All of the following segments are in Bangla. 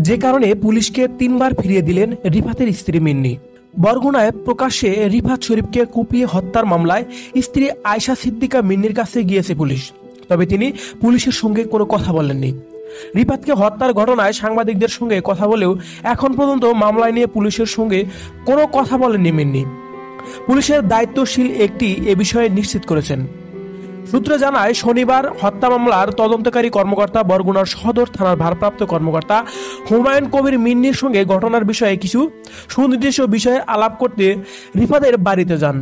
যে কারণে পুলিশকে তিনবার ফিরিয়ে দিলেন রিফাতের স্ত্রী মিন্নি। বরগুনায় প্রকাশ্যে রিফাত শরীফকে কুপিয়ে হত্যার মামলায় স্ত্রী আয়শা সিদ্দিকা মিন্নির কাছে গিয়েছে পুলিশ। তবে তিনি পুলিশের সঙ্গে কোনো কথা বলেননি। রিফাতকে হত্যার ঘটনায় সাংবাদিকদের সঙ্গে কথা বলেও এখন পর্যন্ত মামলায় নিয়ে পুলিশের সঙ্গে কোনো কথা বলেননি মিন্নি। পুলিশের দায়িত্বশীল একটি এ বিষয়ে নিশ্চিত করেছেন। সূত্রে জানায়, শনিবার হত্যা মামলার তদন্তকারী কর্মকর্তা বরগুনার সদর থানার ভারপ্রাপ্ত কর্মকর্তা হুমায়ুন কবির মিন্নির সঙ্গে ঘটনার বিষয়ে কিছু সুনির্দিষ্ট বিষয়ে আলাপ করতে রিফাদের বাড়িতে যান।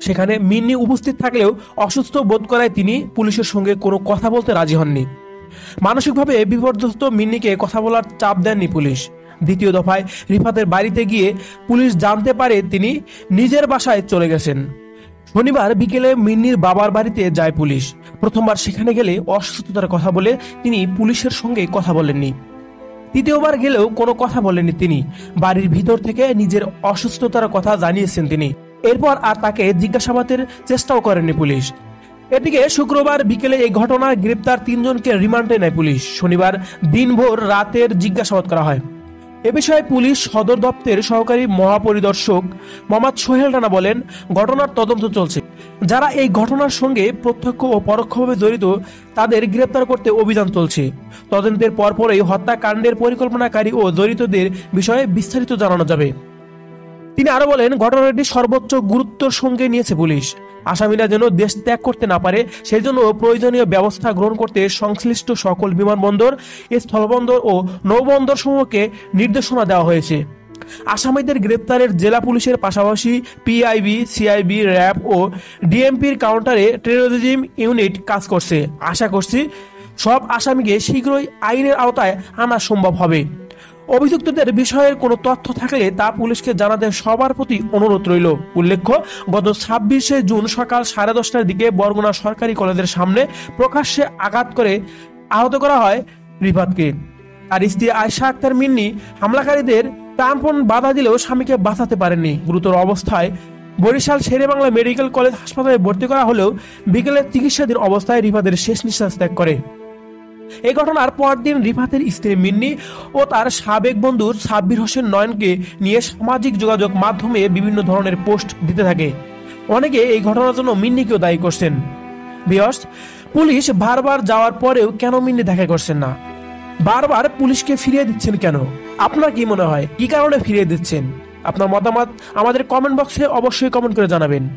সেখানে মিন্নি উপস্থিত থাকলেও অসুস্থ বোধ করায় তিনি পুলিশের সঙ্গে কোনো কথা বলতে রাজি হননি। মানসিকভাবে বিপর্যস্ত মিন্নিকে কথা বলার চাপ দেননি পুলিশ। দ্বিতীয় দফায় রিফাতের বাড়িতে গিয়ে পুলিশ জানতে পারে তিনি নিজের বাসায় চলে গেছেন। শনিবার বিকেলে মিন্নির বাবার বাড়িতে যায় পুলিশ। প্রথমবার সেখানে গেলে অসুস্থতার কথা বলে তিনি পুলিশের সঙ্গে কথা বলেননি। তৃতীয়বার গেলেও কোনো কথা বলেননি তিনি। বাড়ির ভিতর থেকে নিজের অসুস্থতার কথা জানিয়েছেন তিনি। এরপর আর তাকে জিজ্ঞাসাবাদের চেষ্টাও করেনি পুলিশ। এদিকে শুক্রবার বিকেলে এই ঘটনায় গ্রেপ্তার তিনজনকে রিমান্ডে নেয় পুলিশ। শনিবার দিনভর রাতের জিজ্ঞাসাবাদ করা হয়। এ বিষয়ে পুলিশ সদর দপ্তরের সহকারী মহাপরিদর্শক মোহাম্মদ সোহেল রানা বলেন, ঘটনার তদন্ত চলছে। যারা এই ঘটনার সঙ্গে প্রত্যক্ষ ও পরোক্ষভাবে জড়িত, তাদের গ্রেপ্তার করতে অভিযান চলছে। তদন্তের পরপরই হত্যাকাণ্ডের পরিকল্পনাকারী ও জড়িতদের বিষয়ে বিস্তারিত জানানো যাবে। তিনি আরও বলেন, ঘটনাটি সর্বোচ্চ গুরুত্বর সঙ্গে নিয়েছে পুলিশ। আসামিরা যেন দেশ ত্যাগ করতে না পারে সেই জন্য প্রয়োজনীয় ব্যবস্থা গ্রহণ করতে সংশ্লিষ্ট সকল বিমানবন্দর, স্থলবন্দর ও নৌবন্দর সমূহকে নির্দেশনা দেওয়া হয়েছে। আসামিদের গ্রেপ্তারের জেলা পুলিশের পাশাপাশি পিআইবি সিআইবি র্যাব ও ডিএমপির কাউন্টারে টেরোরিজম ইউনিট কাজ করছে। আশা করছি সব আসামিকে শীঘ্রই আইনের আওতায় আনা সম্ভব হবে। অভিযুক্তদের বিষয়ের কোনো তথ্য থাকলে তা পুলিশকে জানাতে সবার প্রতি অনুরোধ রইল। উল্লেখ্য, গত ছাব্বিশে জুন সকাল সাড়ে দশটার দিকে বরগুনা সরকারি কলেজের সামনে প্রকাশ্যে আঘাত করে আহত করা হয় রিফাতকে। আর স্ত্রী আয়শা আক্তার মিন্নি হামলাকারীদের প্রাণপণ বাধা দিলেও স্বামীকে বাঁচাতে পারেননি। গুরুতর অবস্থায় বরিশাল শেরেবাংলা মেডিকেল কলেজ হাসপাতালে ভর্তি করা হলেও বিকেলে চিকিৎসাধীন অবস্থায় রিফাদের শেষ নিঃশ্বাস ত্যাগ করে। এই ঘটনার পরদিন রিফাতের স্ত্রী মিন্নি ও তার সাবেক বন্ধু সাব্বির হোসেন নয়নকে নিয়ে সামাজিক যোগাযোগ মাধ্যমে বিভিন্ন ধরনের পোস্ট দিতে থাকে। অনেকে এই ঘটনার জন্য মিন্নিকেও দায়ী করছেন। বিয়স পুলিশ বারবার যাওয়ার পরেও কেন মিন্নি দেখা করছেন না? বারবার পুলিশকে ফিরিয়ে দিচ্ছেন কেন? আপনার কি মনে হয়? কি কারণে ফিরিয়ে দিচ্ছেন? আপনার মতামত আমাদের কমেন্ট বক্সে অবশ্যই কমেন্ট করে জানাবেন।